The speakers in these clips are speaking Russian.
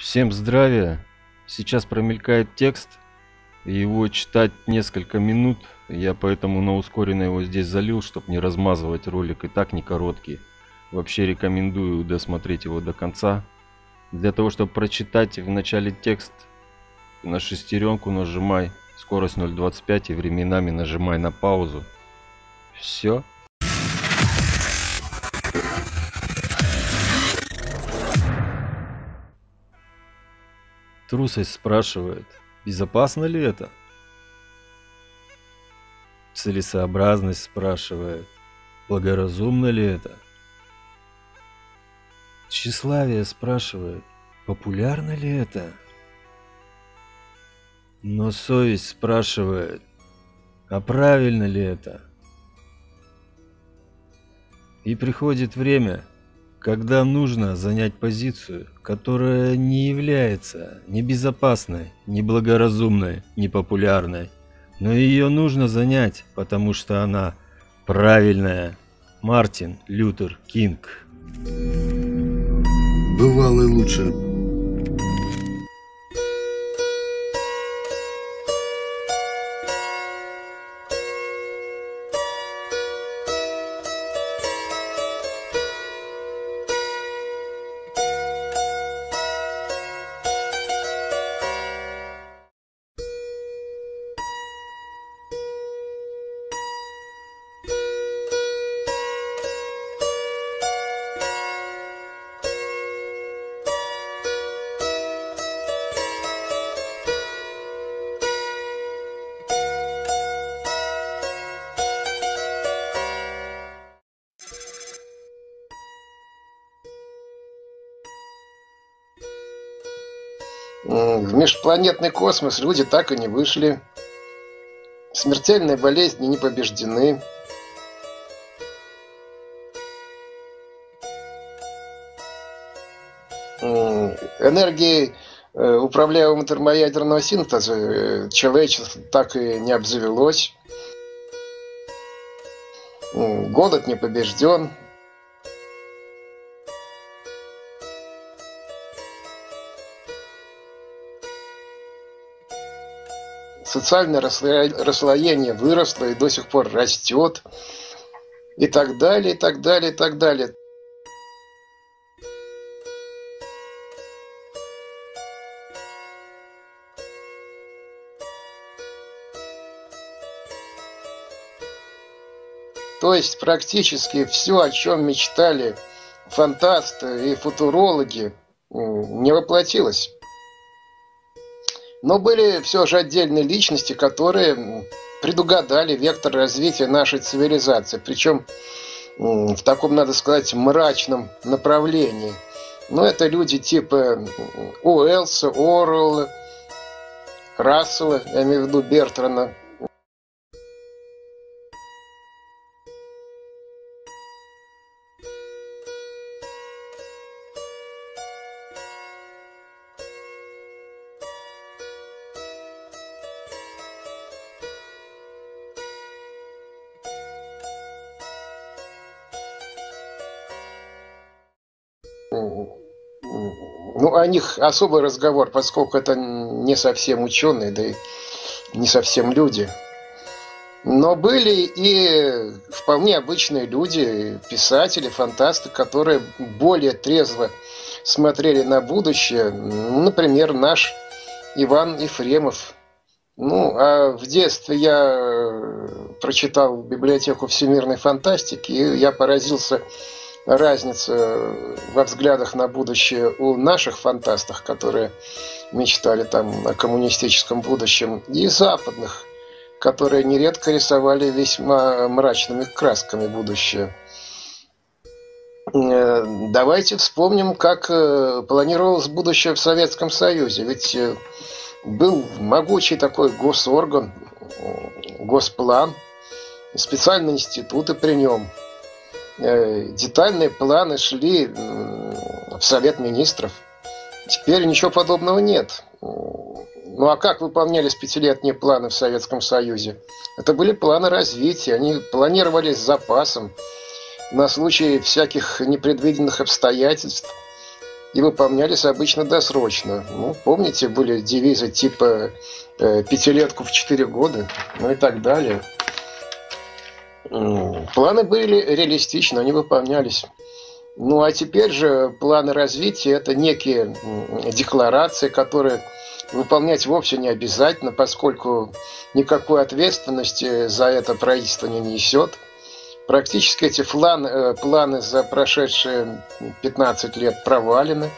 Всем здравия. Сейчас промелькает текст. Его читать несколько минут. Я поэтому на ускоренно его здесь залил, чтобы не размазывать ролик. И так не короткий. Вообще рекомендую досмотреть его до конца. Для того, чтобы прочитать в начале текст, на шестеренку нажимай. Скорость 0.25 и временами нажимай на паузу. Все. Трусость спрашивает, безопасно ли это? Целесообразность спрашивает, благоразумно ли это? Тщеславие спрашивает, популярно ли это? Но совесть спрашивает, а правильно ли это? И приходит время, когда нужно занять позицию, которая не является ни безопасной, ни благоразумной, ни популярной, но ее нужно занять, потому что она правильная. Мартин Лютер Кинг. Бывало лучше. Межпланетный космос люди так и не вышли. Смертельные болезни не побеждены. Энергией э, управляемого термоядерного синтеза э, человечество так и не обзавелось. Голод не побежден. Социальное расслоение выросло и до сих пор растет, и так далее, и так далее, и так далее. То есть практически все, о чем мечтали фантасты и футурологи, не воплотилось. Но были все же отдельные личности, которые предугадали вектор развития нашей цивилизации. Причем в таком, надо сказать, мрачном направлении. Но это люди типа Уэллса, Орвелла, Рассела, я имею в виду Бертрана, о них особый разговор, поскольку это не совсем ученые, да и не совсем люди. Но были и вполне обычные люди, писатели, фантасты, которые более трезво смотрели на будущее. Например, наш Иван Ефремов. Ну, а в детстве я прочитал библиотеку всемирной фантастики, и я поразился разница во взглядах на будущее у наших фантастов, которые мечтали там о коммунистическом будущем, и западных, которые нередко рисовали весьма мрачными красками будущее. Э, давайте вспомним, как э, планировалось будущее в Советском Союзе. Ведь э, был могучий такой госорган, госплан, специальные институты при нем – Э, детальные планы шли в Совет Министров. Теперь ничего подобного нет. Ну а как выполнялись пятилетние планы в Советском Союзе? Это были планы развития, они планировались с запасом на случай всяких непредвиденных обстоятельств. и выполнялись обычно досрочно. Ну, помните, были девизы типа э, «пятилетку в четыре года», ну и так далее. Планы были реалистичны, они выполнялись. Ну а теперь же планы развития – это некие декларации, которые выполнять вовсе не обязательно, поскольку никакой ответственности за это правительство не несет. Практически эти планы, э, планы за прошедшие 15 лет провалены,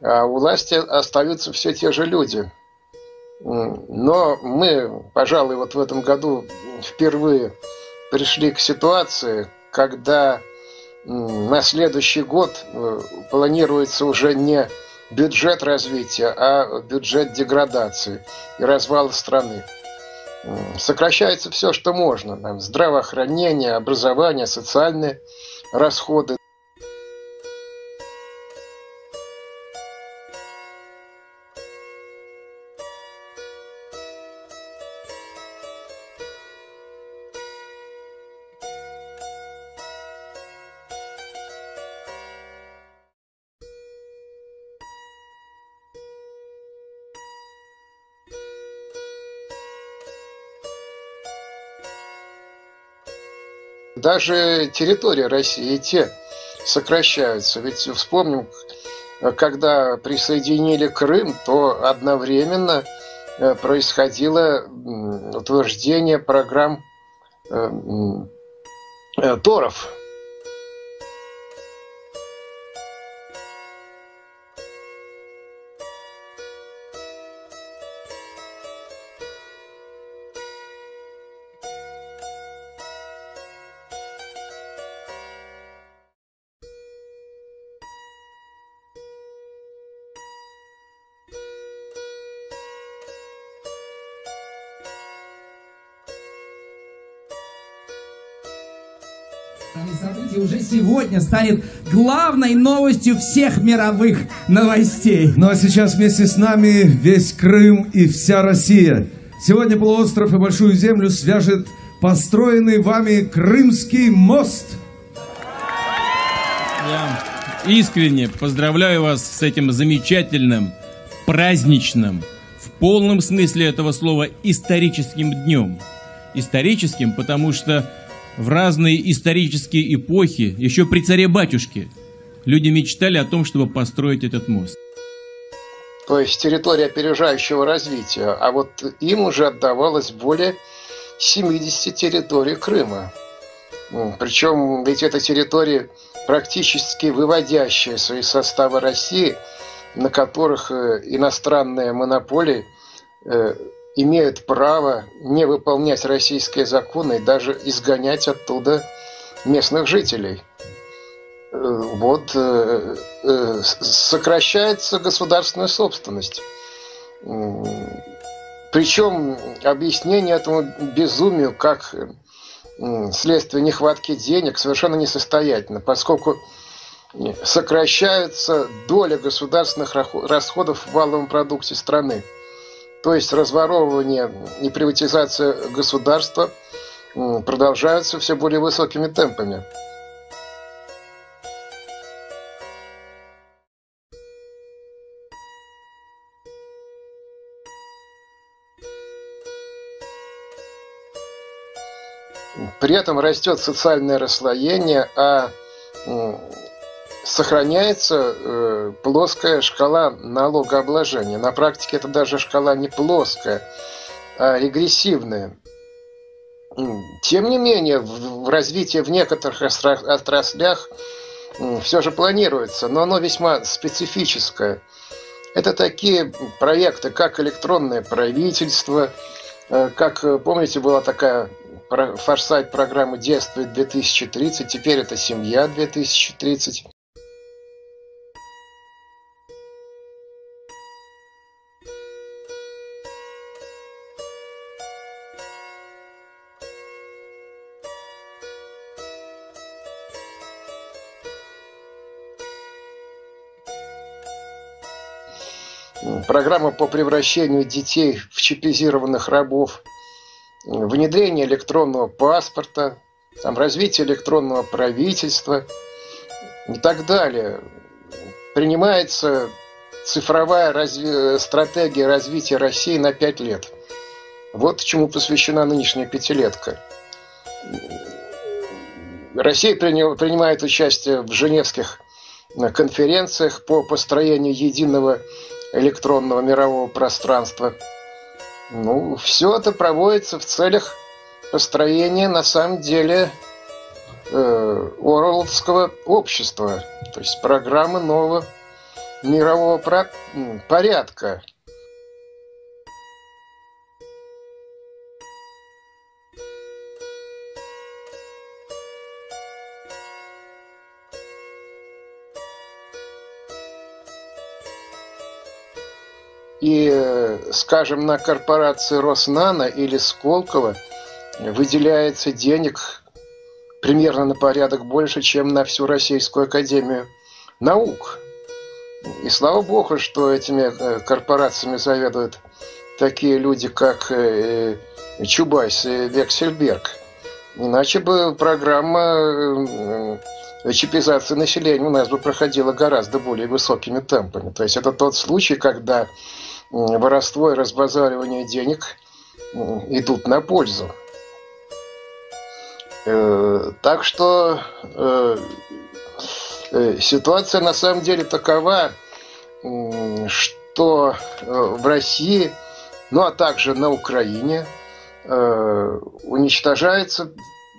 а у власти остаются все те же люди. Но мы, пожалуй, вот в этом году впервые пришли к ситуации, когда на следующий год э, планируется уже не бюджет развития, а бюджет деградации и развала страны. Сокращается все, что можно. Здравоохранение, образование, социальные расходы. Даже территория России, те сокращаются. Ведь вспомним, когда присоединили Крым, то одновременно э, происходило утверждение программ э, э, Торов – сегодня станет главной новостью всех мировых новостей. Ну а сейчас вместе с нами весь Крым и вся Россия. Сегодня полуостров и Большую Землю свяжет построенный вами Крымский мост. Я искренне поздравляю вас с этим замечательным, праздничным, в полном смысле этого слова историческим днем. Историческим, потому что в разные исторические эпохи, еще при царе-батюшке, люди мечтали о том, чтобы построить этот мост. То есть территория опережающего развития, а вот им уже отдавалось более 70 территорий Крыма. Причем ведь это территории практически выводящие свои составы России, на которых э, иностранные монополии э, имеют право не выполнять российские законы и даже изгонять оттуда местных жителей. Э, вот э, э, сокращается государственная собственность. Причем объяснение этому безумию как следствие нехватки денег совершенно несостоятельно, поскольку сокращается доля государственных расходов в валовом продукте страны. То есть разворовывание и приватизация государства продолжаются все более высокими темпами. При этом растет социальное расслоение, а сохраняется э, плоская шкала налогообложения. На практике это даже шкала не плоская, а регрессивная. Тем не менее, в, в развитии в некоторых отраслях все же планируется, но оно весьма специфическое. Это такие проекты, как электронное правительство, э, как, э, помните, была такая форсайт программы «Детство 2030», теперь это «Семья 2030». Программа по превращению детей в чипизированных рабов, внедрение электронного паспорта, там, развитие электронного правительства и так далее. принимается цифровая разви... стратегия развития России на пять лет. Вот чему посвящена нынешняя пятилетка. Россия принимает участие в женевских конференциях по построению единого электронного мирового пространства. Ну, все это проводится в целях построения, на самом деле, э, Орловского общества, то есть программы нового мирового порядка. И, скажем, на корпорации Роснано или Сколково выделяется денег примерно на порядок больше, чем на всю Российскую Академию Наук. И слава богу, что этими э, корпорациями заведуют такие люди, как э, Чубайс и Вексельберг. Иначе бы программа э, чипизации населения у нас бы проходила гораздо более высокими темпами. То есть это тот случай, когда воровство и разбазаривание денег идут на пользу. Так что Э, ситуация на самом деле такова, что э, в России, ну а также на Украине э, уничтожается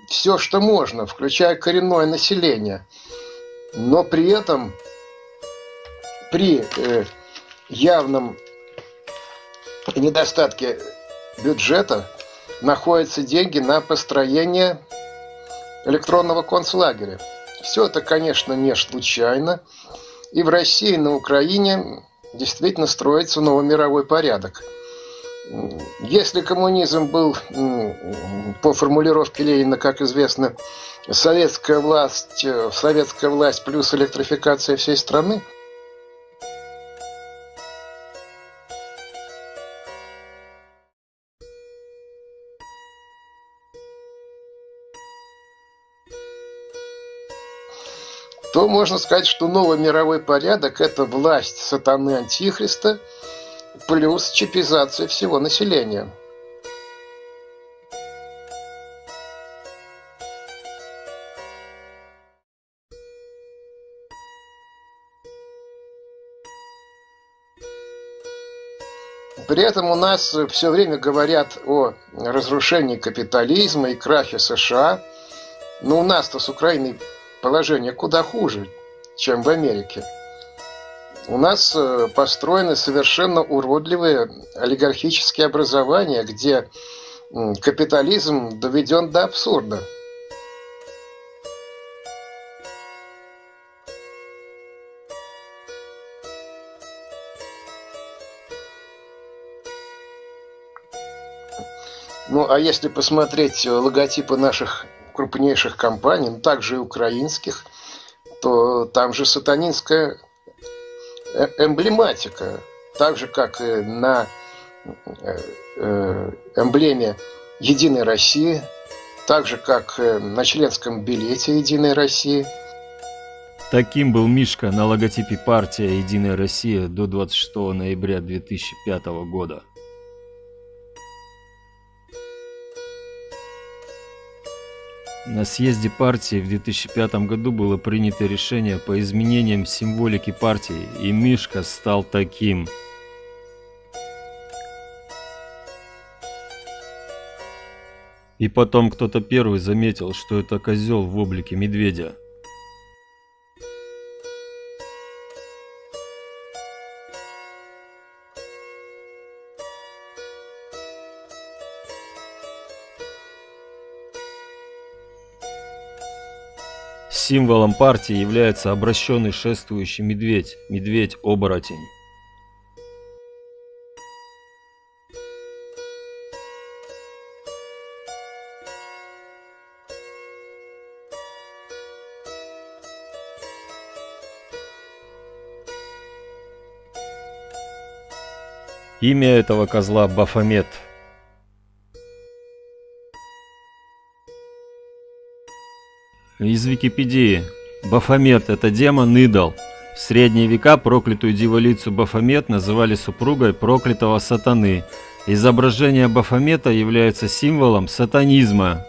все, что можно, включая коренное население. Но при этом при явном недостатке бюджета находятся деньги на построение электронного концлагеря. Все это, конечно, не случайно. И в России, и на Украине действительно строится новый мировой порядок. Если коммунизм был, по формулировке Ленина, как известно, советская власть, э, советская власть плюс электрификация всей страны – то можно сказать, что новый мировой порядок – это власть сатаны Антихриста плюс чипизация всего населения. При этом у нас все время говорят о разрушении капитализма и крахе США. Но у нас-то с Украиной положение куда хуже, чем в Америке. У нас э, построены совершенно уродливые олигархические образования, где капитализм доведен до абсурда. Ну, а если посмотреть логотипы наших крупнейших компаний, ну, также и украинских, то там же сатанинская э, эмблематика, так же, как и на э, э, эмблеме «Единой России», так же, как на членском билете «Единой России». Таким был Мишка на логотипе партия «Единая Россия» до 26 ноября 2005 года. На съезде партии в 2005 году было принято решение по изменениям символики партии, и Мишка стал таким. И потом кто-то первый заметил, что это козел в облике медведя. Символом партии является обращенный шествующий медведь, медведь-оборотень. Имя этого козла Бафомет – Из Википедии. Бафомет – это демон идол, В средние века проклятую дьяволицу Бафомет называли супругой проклятого сатаны. Изображение Бафомета является символом сатанизма.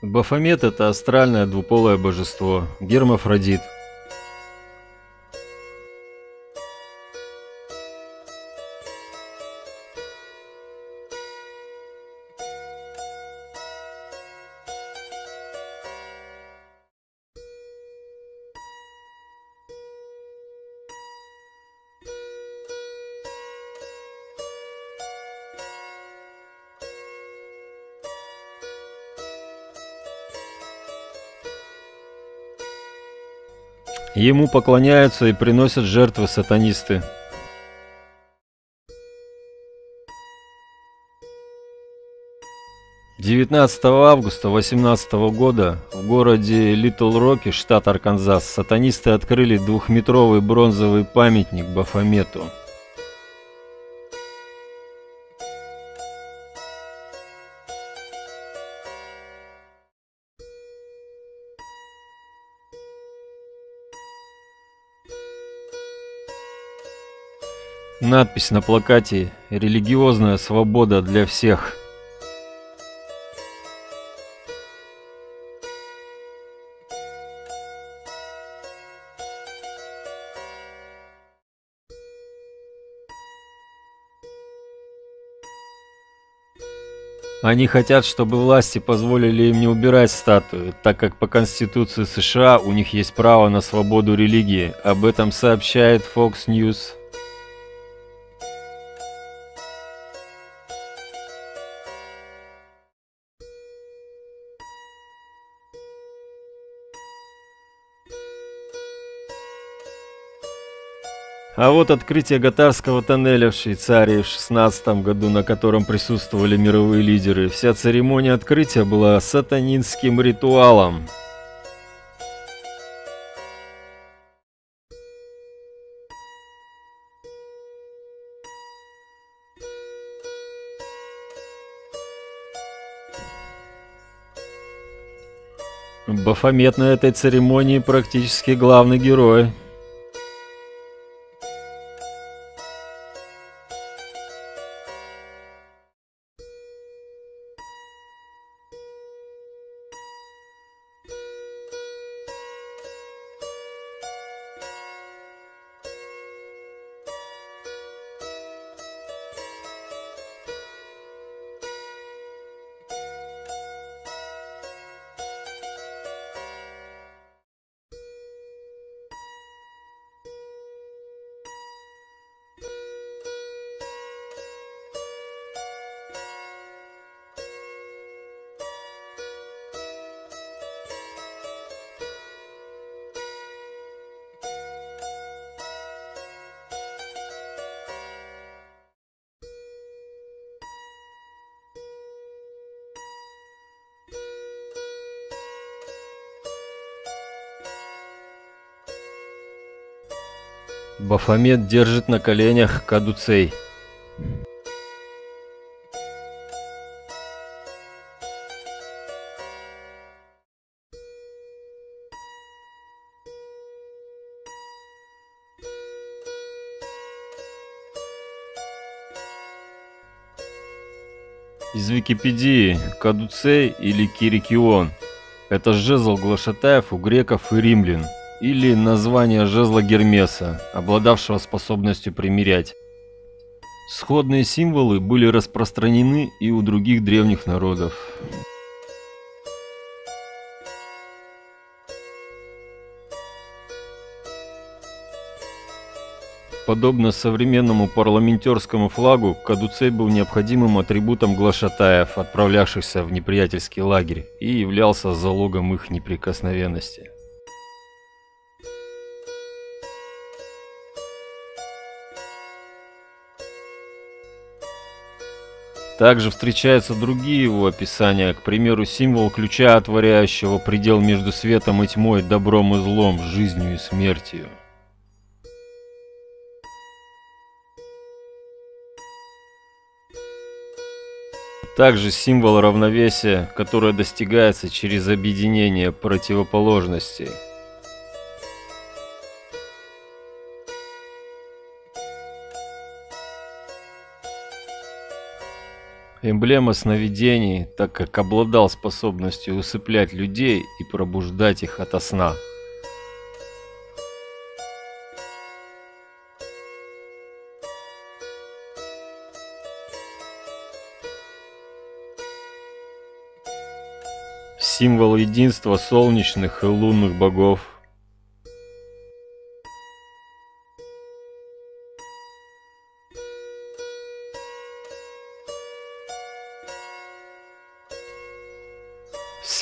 Бафомет – это астральное двуполое божество, гермафродит – Ему поклоняются и приносят жертвы сатанисты. Девятнадцатого августа 18 года в городе Литл Роки, штат Арканзас, сатанисты открыли двухметровый бронзовый памятник Бафомету. Надпись на плакате «Религиозная свобода для всех». Они хотят, чтобы власти позволили им не убирать статую, так как по Конституции США у них есть право на свободу религии. Об этом сообщает Fox News. А вот открытие Гатарского тоннеля в Швейцарии в 16 году, на котором присутствовали мировые лидеры, вся церемония открытия была сатанинским ритуалом. Бафомет на этой церемонии практически главный герой. Бафомет держит на коленях кадуцей. Из Википедии Кадуцей или Кирикион – это жезл глашатаев у греков и римлян – или название жезла Гермеса, обладавшего способностью примирять. Сходные символы были распространены и у других древних народов. Подобно современному парламентерскому флагу, кадуцей был необходимым атрибутом глашатаев, отправлявшихся в неприятельский лагерь, и являлся залогом их неприкосновенности. Также встречаются другие его описания, к примеру, символ ключа, отворяющего предел между светом и тьмой, добром и злом, жизнью и смертью. Также символ равновесия, которое достигается через объединение противоположностей. Эмблема сновидений, так как обладал способностью усыплять людей и пробуждать их ото сна. Символ единства солнечных и лунных богов –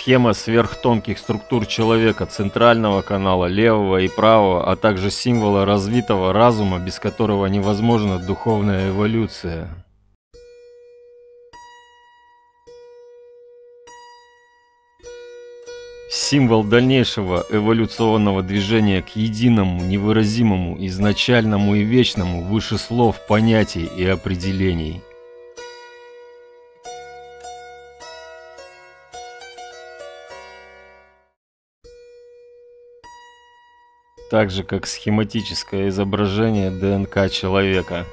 Схема сверхтонких структур человека, центрального канала, левого и правого, а также символа развитого разума, без которого невозможна духовная эволюция. Символ дальнейшего эволюционного движения к единому, невыразимому, изначальному и вечному выше слов, понятий и определений. Так же как схематическое изображение ДНК человека.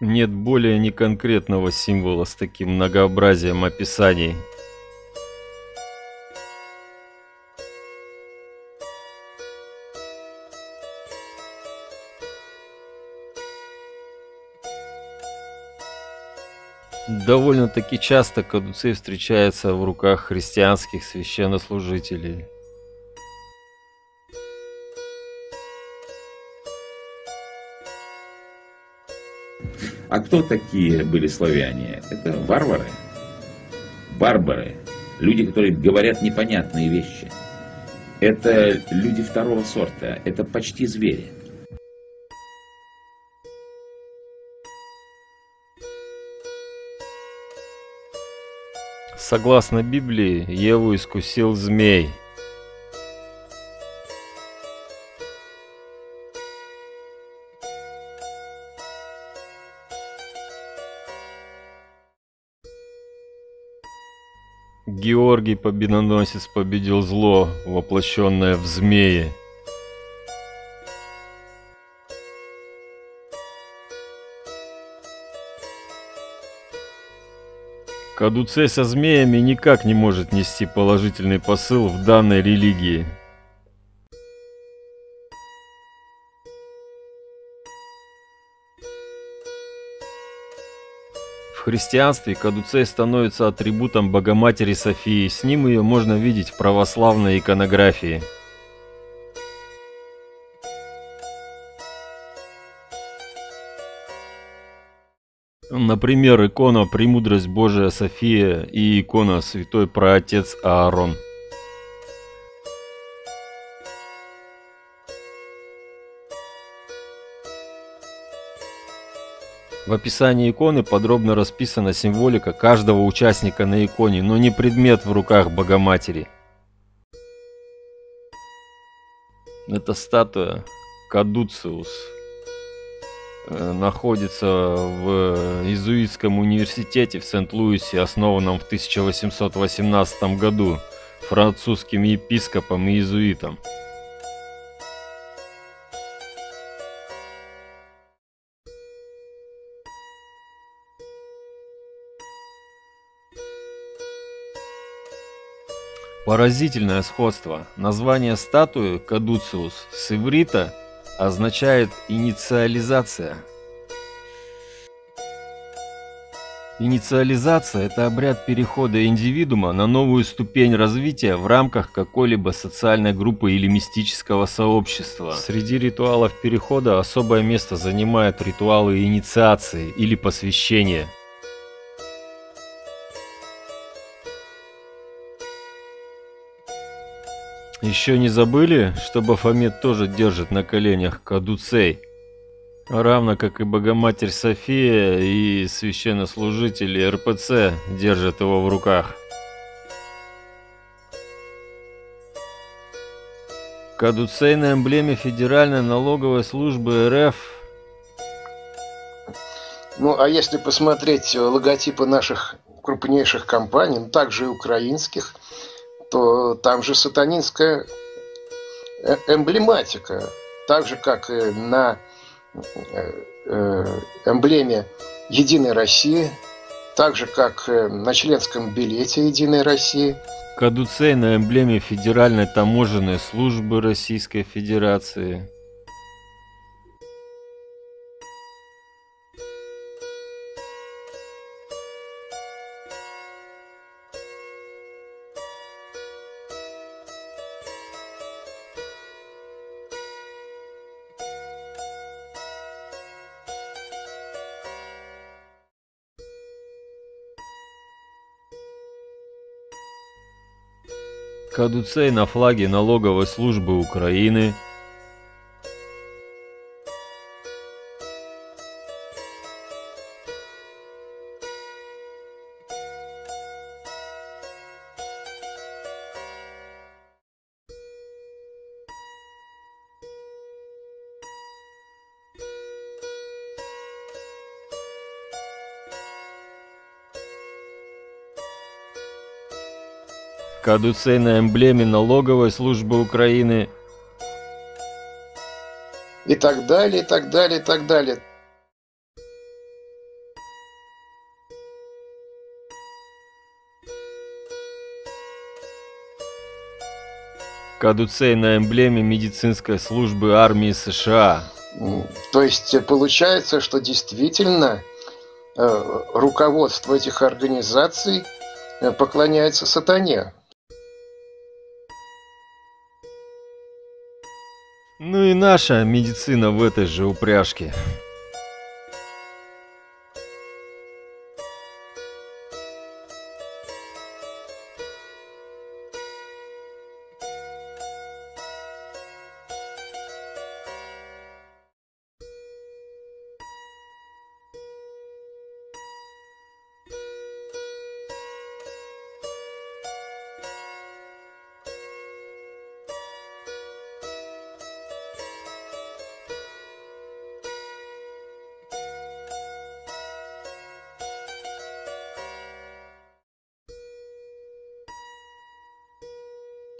Нет более неконкретного символа с таким многообразием описаний – Довольно-таки часто кадуцей встречается в руках христианских священнослужителей. А кто такие были славяне? Это варвары, барбары, люди, которые говорят непонятные вещи. Это люди второго сорта, это почти звери. Согласно Библии, Еву искусил змей. Георгий Победоносец победил зло, воплощенное в змее. Кадуцей со змеями никак не может нести положительный посыл в данной религии. В христианстве кадуцей становится атрибутом Богоматери Софии, с ним ее можно видеть в православной иконографии. Например, икона «Премудрость Божия София» и икона «Святой Проотец Аарон». В описании иконы подробно расписана символика каждого участника на иконе, но не предмет в руках Богоматери. Это статуя Кадуциус. Э, находится в Иезуитском университете в Сент-Луисе, основанном в 1818 году французским епископом и иезуитом. Поразительное сходство. Название статуи Кадуциус с иврита – означает инициализация. Инициализация – это обряд перехода индивидуума на новую ступень развития в рамках какой-либо социальной группы или мистического сообщества. Среди ритуалов перехода особое место занимают ритуалы инициации или посвящения – Еще не забыли, что Бафомет тоже держит на коленях кадуцей? Равно как и Богоматерь София и священнослужители РПЦ держат его в руках. Кадуцейной эмблеме Федеральной налоговой службы РФ Ну, а если посмотреть логотипы наших крупнейших компаний, ну, также и украинских, то там же сатанинская э- эмблематика. Так же, как и на э, э, эмблеме Единой России, так же, как на членском билете Единой России. Кадуцей на эмблеме Федеральной таможенной службы Российской Федерации. Кадуцей на флаге налоговой службы Украины. Кадуцей на эмблеме налоговой службы Украины. И так далее, и так далее, и так далее. Кадуцей на эмблеме медицинской службы армии США. То есть э, получается, что действительно э, руководство этих организаций э, поклоняется сатане. Ну и наша медицина в этой же упряжке.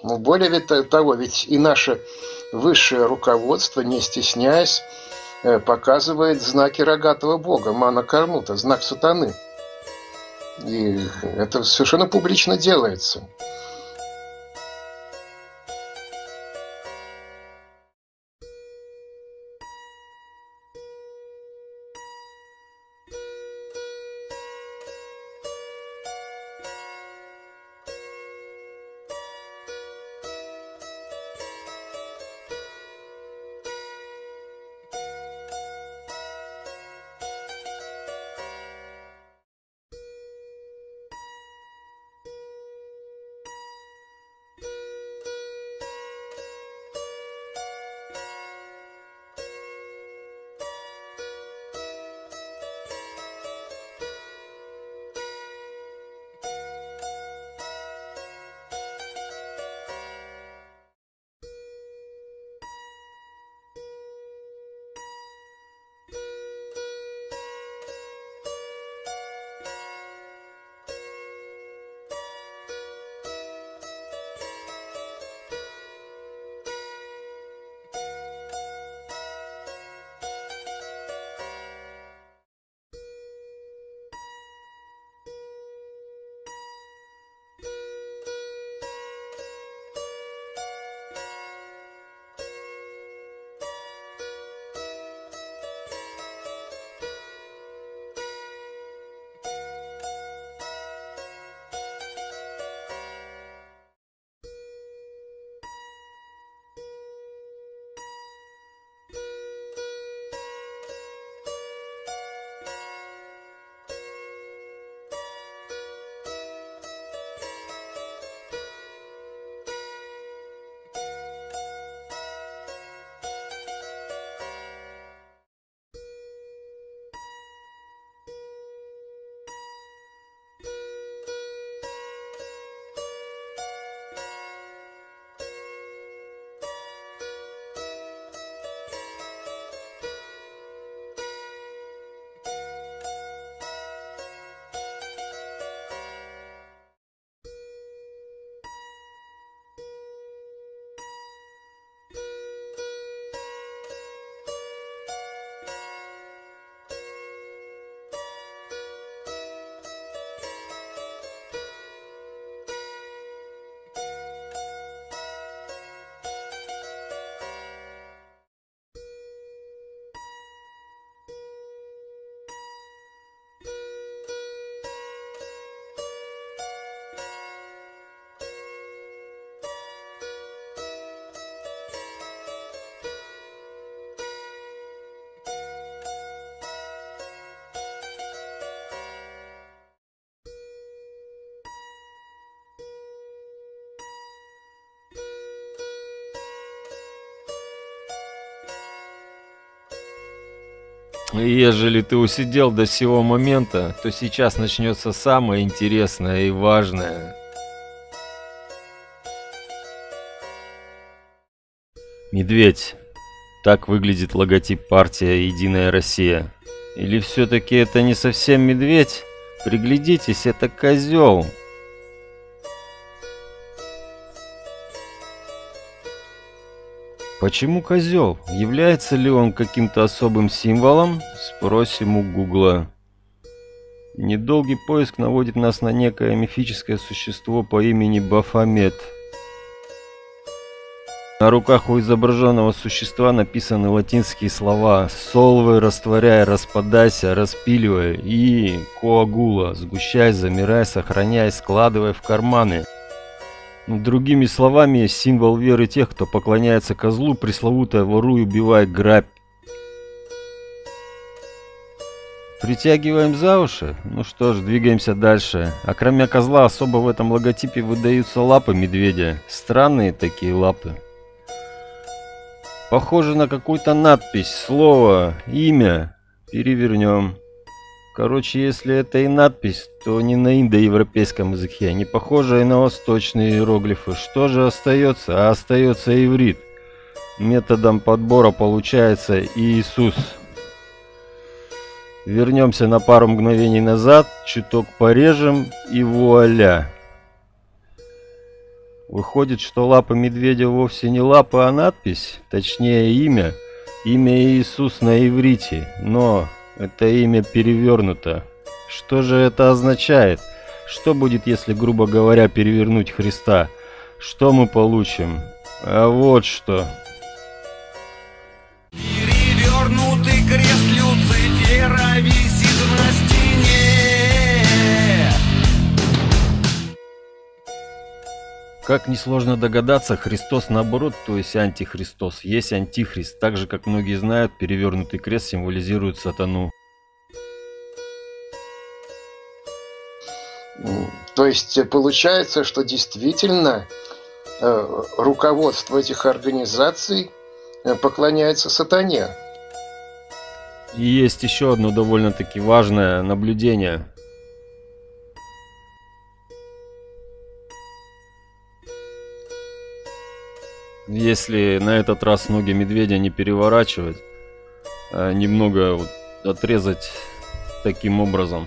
Ну, более того, ведь и наше высшее руководство, не стесняясь, э, показывает знаки рогатого бога, мана кармута, знак сатаны. И это совершенно публично делается. Ежели ты усидел до сего момента, то сейчас начнется самое интересное и важное. Медведь. Так выглядит логотип партия «Единая Россия». Или все-таки это не совсем медведь? Приглядитесь, это козел. Почему козел? Является ли он каким-то особым символом? Спросим у Гугла. Недолгий поиск наводит нас на некое мифическое существо по имени Бафомет. На руках у изображенного существа написаны латинские слова «Солвы, растворяй, распадайся, распиливай» и «Коагула, сгущай, замирай, сохраняй, складывай в карманы». Другими словами, символ веры тех, кто поклоняется козлу, пресловутая «воруй, убивай, грабь». Притягиваем за уши? Ну что ж, двигаемся дальше. А кроме козла особо в этом логотипе выдаются лапы медведя. Странные такие лапы. Похоже на какую-то надпись, слово, имя. Перевернем. Короче, если это и надпись, то не на индоевропейском языке, не похожая на восточные иероглифы. Что же остается? А остается иврит. Методом подбора получается Иисус. Вернемся на пару мгновений назад, чуток порежем и вуаля. Выходит, что лапа медведя вовсе не лапа, а надпись, точнее имя. Имя Иисус на иврите, но это имя перевернуто. Что же это означает? Что будет, если, грубо говоря, перевернуть Христа? Что мы получим? А вот что. Как несложно догадаться, Христос наоборот, то есть антихристос, есть антихрист. Так же, как многие знают, перевернутый крест символизирует сатану. То есть э, получается, что действительно э, руководство этих организаций э, поклоняется сатане. И есть еще одно довольно-таки важное наблюдение. Если на этот раз ноги медведя не переворачивать, а немного вот отрезать таким образом.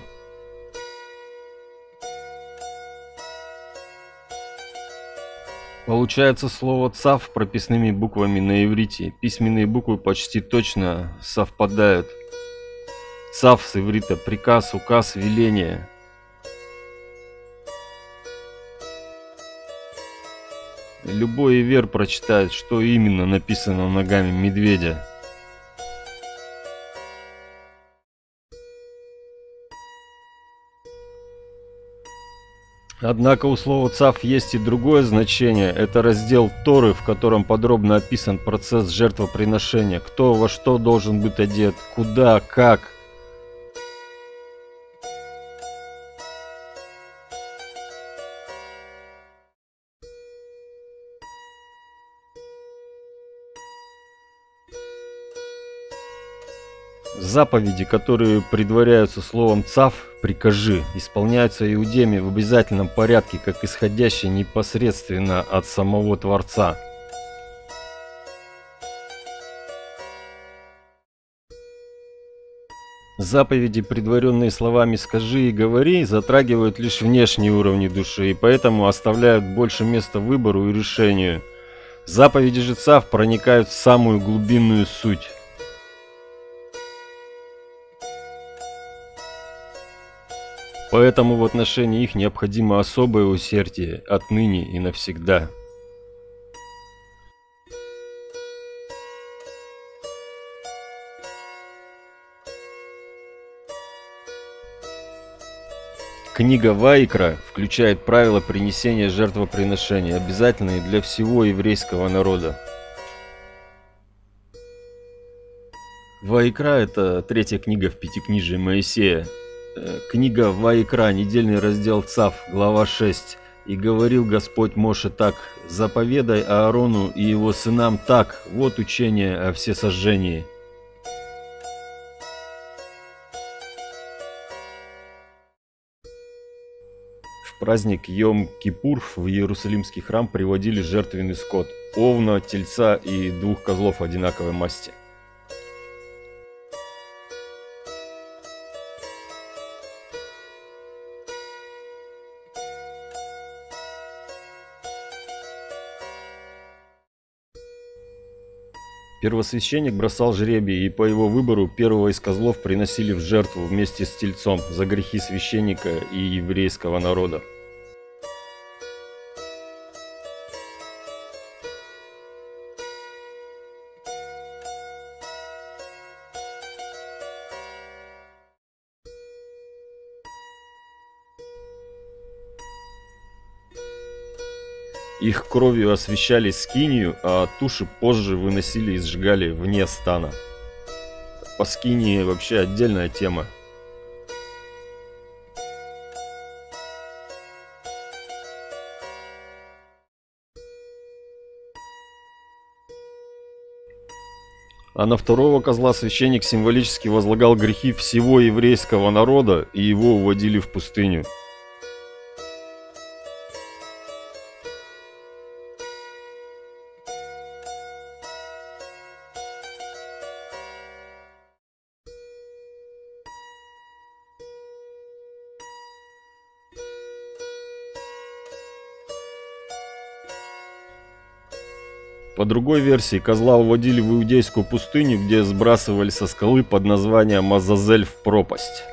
Получается слово «цав» прописными буквами на иврите. Письменные буквы почти точно совпадают. Цав с иврита приказ, указ, веление. Любой ивер прочитает, что именно написано ногами медведя. Однако у слова «цав» есть и другое значение. Это раздел Торы, в котором подробно описан процесс жертвоприношения. Кто во что должен быть одет, куда, как. Заповеди, которые предваряются словом «цав», «прикажи», исполняются иудеями в обязательном порядке, как исходящие непосредственно от самого Творца. Заповеди, предваренные словами «скажи» и «говори», затрагивают лишь внешние уровни души и поэтому оставляют больше места выбору и решению. Заповеди же ЦАВ проникают в самую глубинную суть. Поэтому в отношении их необходимо особое усердие отныне и навсегда. Книга Вайкра включает правила принесения жертвоприношений, обязательные для всего еврейского народа. Вайкра – это третья книга в пятикнижии Моисея, Э, книга Ваикра, недельный раздел ЦАВ, глава 6. «И говорил Господь Моше так, заповедай Аарону и его сынам так, вот учение о всесожжении». В праздник Йом-Кипур в Иерусалимский храм приводили жертвенный скот – овна, тельца и двух козлов одинаковой масти. Первосвященник бросал жребий, и по его выбору первого из козлов приносили в жертву вместе с тельцом за грехи священника и еврейского народа. Их кровью освещали скинию, а туши позже выносили и сжигали вне стана. По скинии вообще отдельная тема. А на второго козла священник символически возлагал грехи всего еврейского народа, и его уводили в пустыню. По другой версии, козла уводили в Иудейскую пустыню, где сбрасывали со скалы под названием Азазель в пропасть.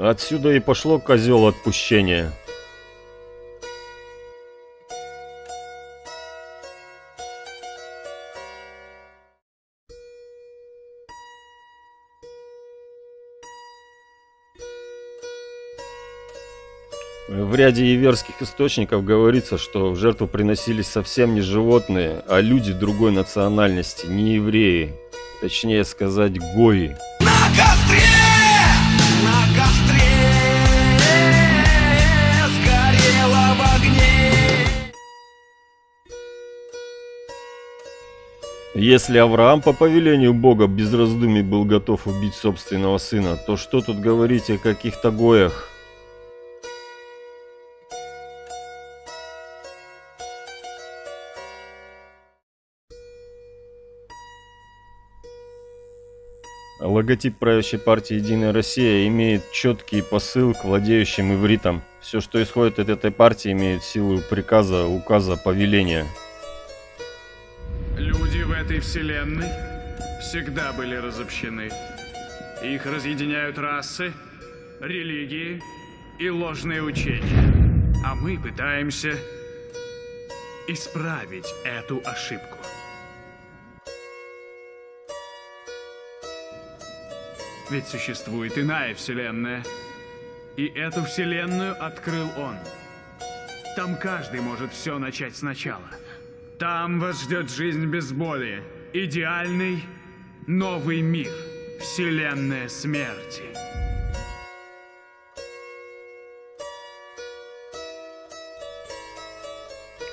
Отсюда и пошло козел отпущения. В ряде иверских источников говорится, что в жертву приносились совсем не животные, а люди другой национальности, не евреи. Точнее сказать, гои. На костре, на костре сгорела в огне. Если Авраам по повелению Бога без раздумий был готов убить собственного сына, то что тут говорить о каких-то гоях? Логотип правящей партии «Единая Россия» имеет четкий посыл к владеющим ивритам. Все, что исходит от этой партии, имеет силу приказа, указа, повеления. Люди в этой вселенной всегда были разобщены. Их разъединяют расы, религии и ложные учения. А мы пытаемся исправить эту ошибку. Ведь существует иная вселенная. И эту вселенную открыл он. Там каждый может все начать сначала. Там вас ждет жизнь без боли. Идеальный новый мир. Вселенная смерти.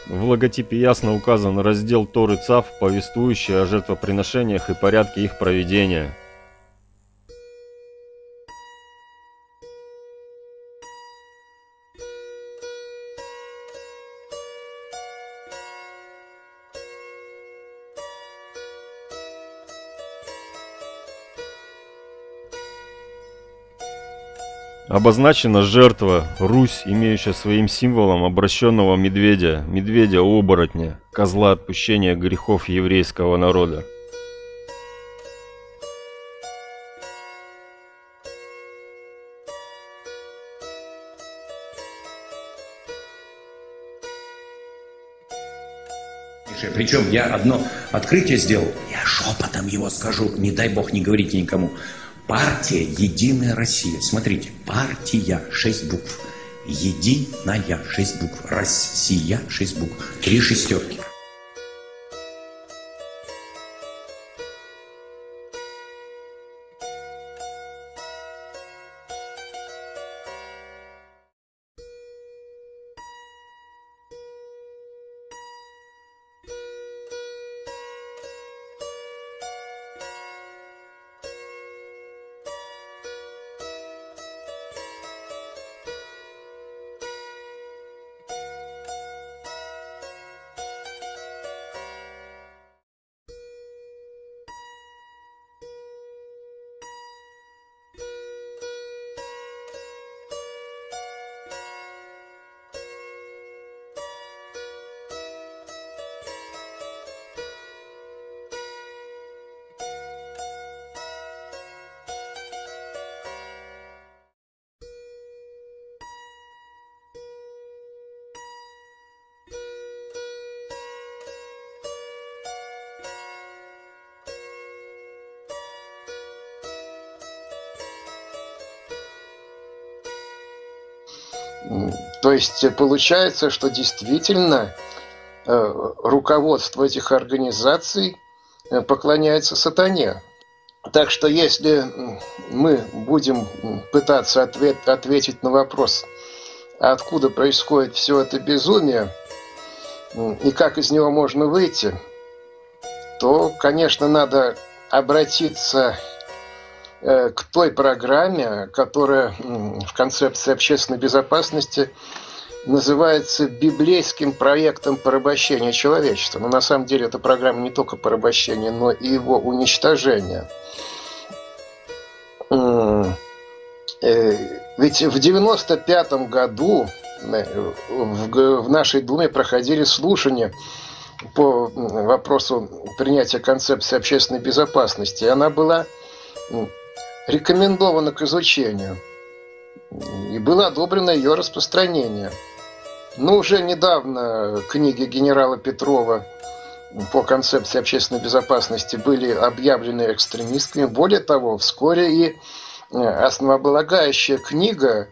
В логотипе ясно указан раздел Торы Цав, повествующий о жертвоприношениях и порядке их проведения. Обозначена жертва, Русь, имеющая своим символом обращенного медведя, медведя-оборотня, козла отпущения грехов еврейского народа. Причем я одно открытие сделал, я шепотом его скажу, не дай бог не говорите никому. Партия «Единая Россия». Смотрите, партия, шесть букв. Единая, шесть букв. Россия, шесть букв. Три шестерки. Есть получается, что действительно э, руководство этих организаций э, поклоняется сатане. Так что если мы будем пытаться ответ, ответить на вопрос, откуда происходит все это безумие и как из него можно выйти, то, конечно, надо обратиться Э, к той программе, которая в концепции общественной безопасности называется библейским проектом порабощения человечества. Но на самом деле эта программа не только порабощения, но и его уничтожения. Э, ведь в 95 году э, в нашей Думе проходили слушания по вопросу принятия концепции общественной безопасности. Она была рекомендовано к изучению. И было одобрено ее распространение. Но уже недавно книги генерала Петрова по концепции общественной безопасности были объявлены экстремистками. Более того, вскоре и э, основополагающая книга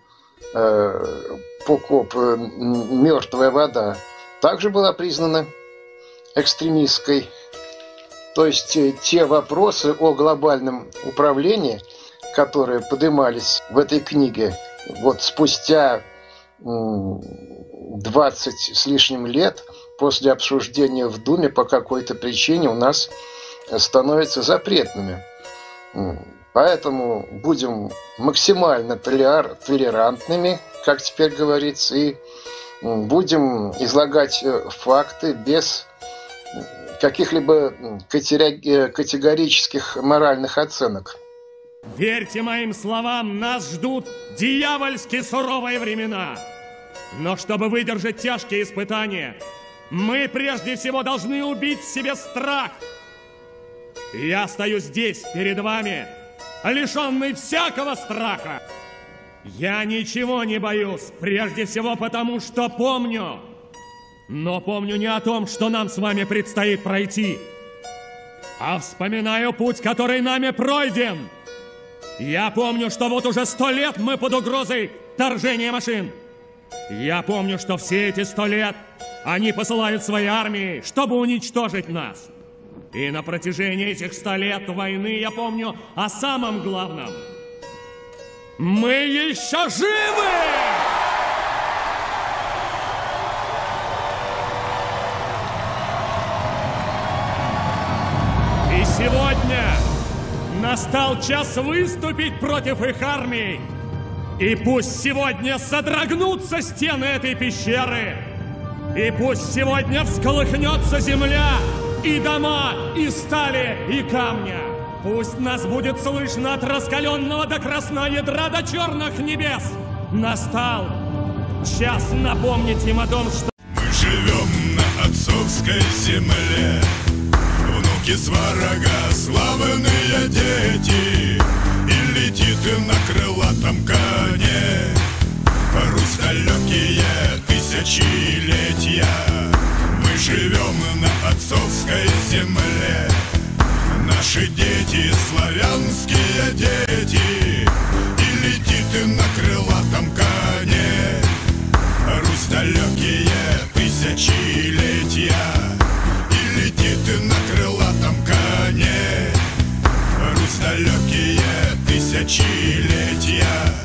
э, Покоп э, «Мертвая вода» также была признана экстремистской. То есть те вопросы о глобальном управлении – которые поднимались в этой книге, вот спустя 20 с лишним лет после обсуждения в Думе по какой-то причине у нас становятся запретными. Поэтому будем максимально толерантными, как теперь говорится, и будем излагать э, факты без каких-либо категорических моральных оценок. Верьте моим словам, нас ждут дьявольски суровые времена. Но чтобы выдержать тяжкие испытания, мы прежде всего должны убить в себе страх. Я стою здесь, перед вами, лишенный всякого страха. Я ничего не боюсь, прежде всего потому, что помню. Но помню не о том, что нам с вами предстоит пройти, а вспоминаю путь, который нами пройден. Я помню, что вот уже сто лет мы под угрозой вторжения машин. Я помню, что все эти сто лет они посылают свои армии, чтобы уничтожить нас. И на протяжении этих ста лет войны я помню о самом главном. Мы еще живы! И сегодня Настал час выступить против их армий. И пусть сегодня содрогнутся стены этой пещеры. И пусть сегодня всколыхнется земля, и дома, и стали, и камня. Пусть нас будет слышно от раскаленного до красного ядра до черных небес. Настал час напомнить им о том, что... Мы живем на отцовской земле внуки сварога, славные дети, И летит на крылатом коне. Русь далекие тысячелетия, Мы живем на отцовской земле. Наши дети, славянские дети, И летит на крылатом коне. Русь далекие тысячелетия, И летит на крылатом коне Русь далекие тысячелетия.